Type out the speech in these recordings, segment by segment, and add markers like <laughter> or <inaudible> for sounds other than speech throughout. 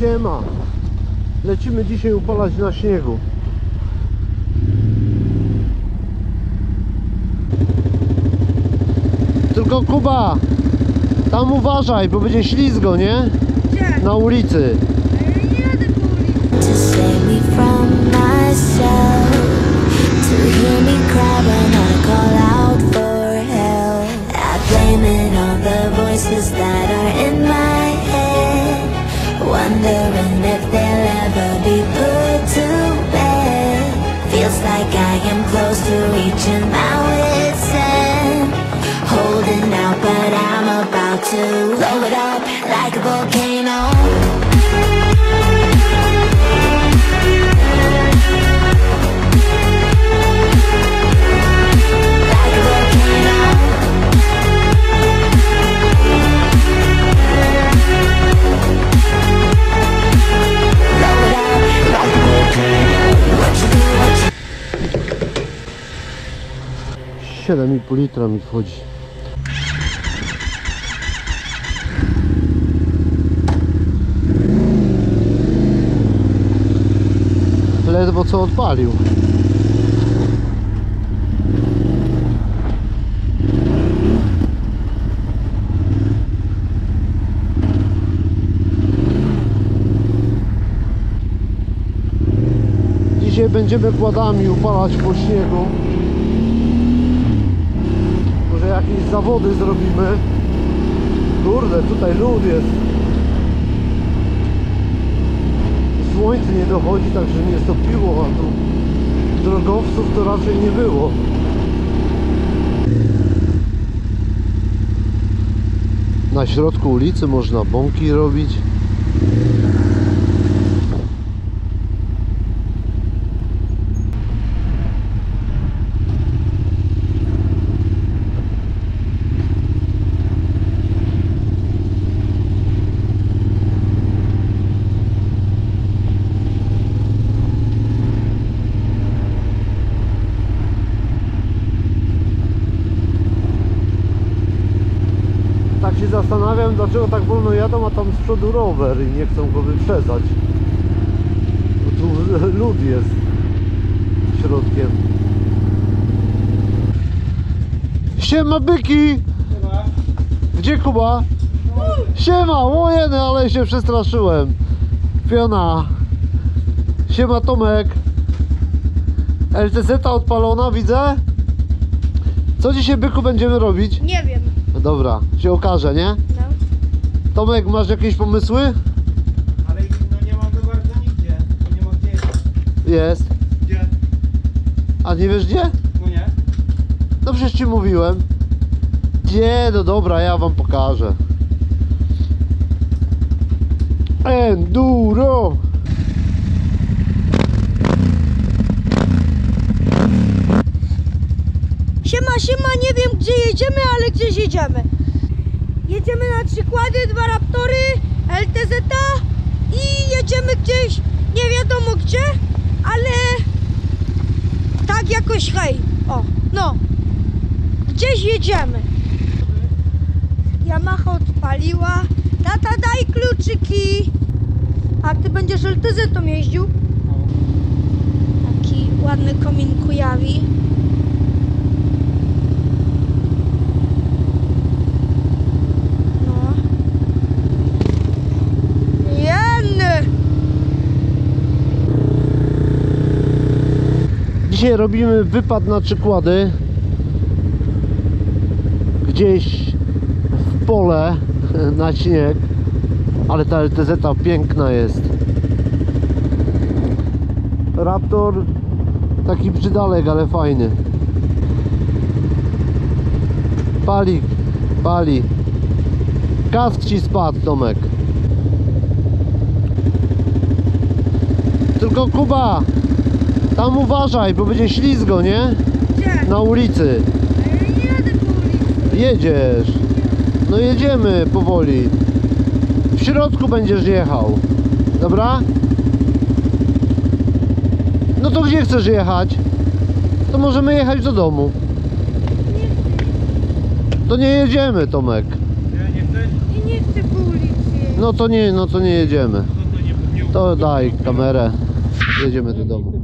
Siema. Lecimy dzisiaj upalać na śniegu. Tylko Kuba, tam uważaj, bo będzie ślizgo, nie? Gdzie? Na ulicy. 7,5 litra mi wchodzi. Ledwo co odpalił. Dzisiaj będziemy kładami upalać po śniegu. Jakieś zawody zrobimy. Kurde, tutaj lód jest. Słońce nie dochodzi, także nie stopiło, a tu drogowców to raczej nie było. Na środku ulicy można bąki robić. Się zastanawiam, dlaczego tak wolno jadą, a tam z przodu rower i nie chcą go wyprzedzać. Bo tu <laughs> lód jest środkiem. Siema byki! Gdzie Kuba? Siema, łojeny, ale się przestraszyłem. Fiona. Siema Tomek. LTZ odpalona, widzę. Co dzisiaj byku będziemy robić? Nie wiem. Dobra, się okaże, nie? No. Tomek, masz jakieś pomysły? Ale no nie ma go bardzo nigdzie. bo Nie ma gdzie jest. Jest. Gdzie? A nie wiesz gdzie? No nie. No przecież ci mówiłem. Gdzie? No dobra, ja wam pokażę. Enduro! Siema, siema, nie wiem gdzie jedziemy, ale gdzieś jedziemy. Jedziemy na przykłady, dwa Raptory, LTZ i jedziemy gdzieś, nie wiadomo gdzie, ale tak jakoś hej, o, no, gdzieś jedziemy. Yamaha odpaliła, tata daj kluczyki, a ty będziesz LTZ-tą jeździł? Taki ładny komin Kujawi. No. Jenny! Dzisiaj robimy wypad na przykłady. Gdzieś w pole <laughs> na śnieg. Ale ta LTZ piękna jest. Raptor taki brzydalek, ale fajny. Pali, pali. Kask ci spadł, Tomek. Tylko Kuba, tam uważaj, bo będzie ślizgo, nie? Gdzie? Na ulicy. No ja jadę po ulicy. Jedziesz. No jedziemy powoli. W środku będziesz jechał. Dobra? No to gdzie chcesz jechać? To możemy jechać do domu. Nie chcę. To nie jedziemy, Tomek. Nie, nie chcesz? I nie chcę po ulicy. No to nie, no to nie jedziemy. No to, nie, to daj kamerę. Jedziemy do domu.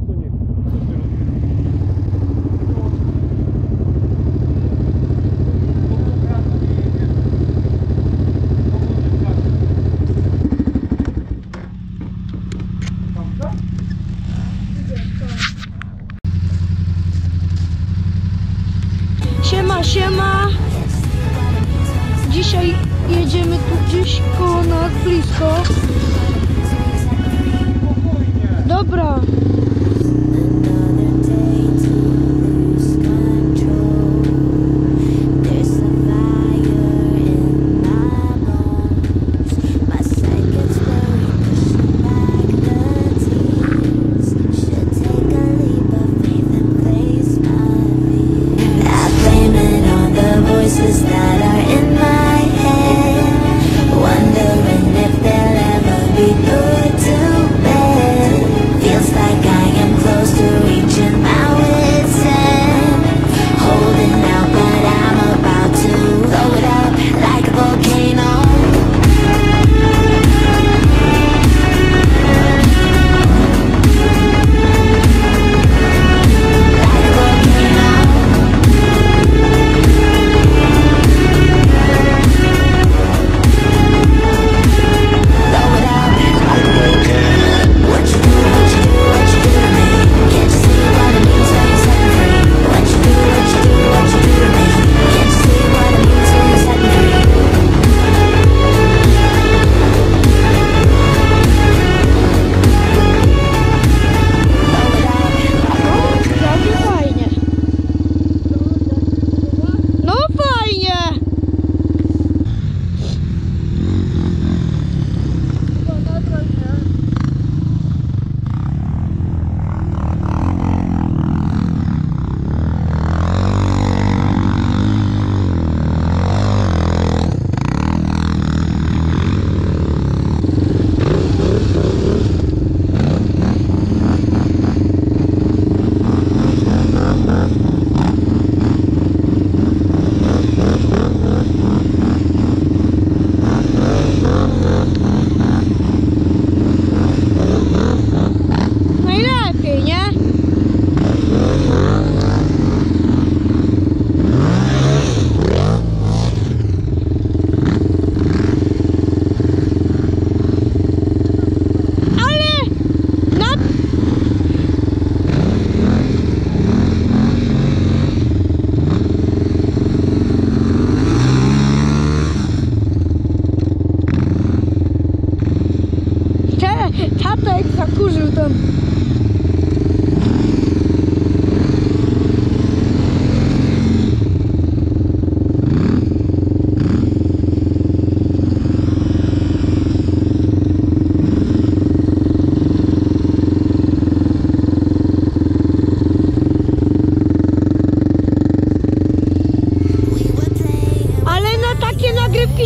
tata jak zakurzył tam.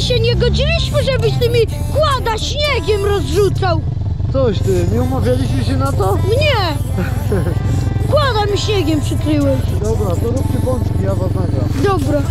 się nie godziliśmy, żebyś tymi kłada śniegiem rozrzucał. Coś ty, nie umawialiśmy się na to? Nie! Kłada mi śniegiem przykryłeś. Dobra, to róbcie pączki, ja was nagram. Dobra.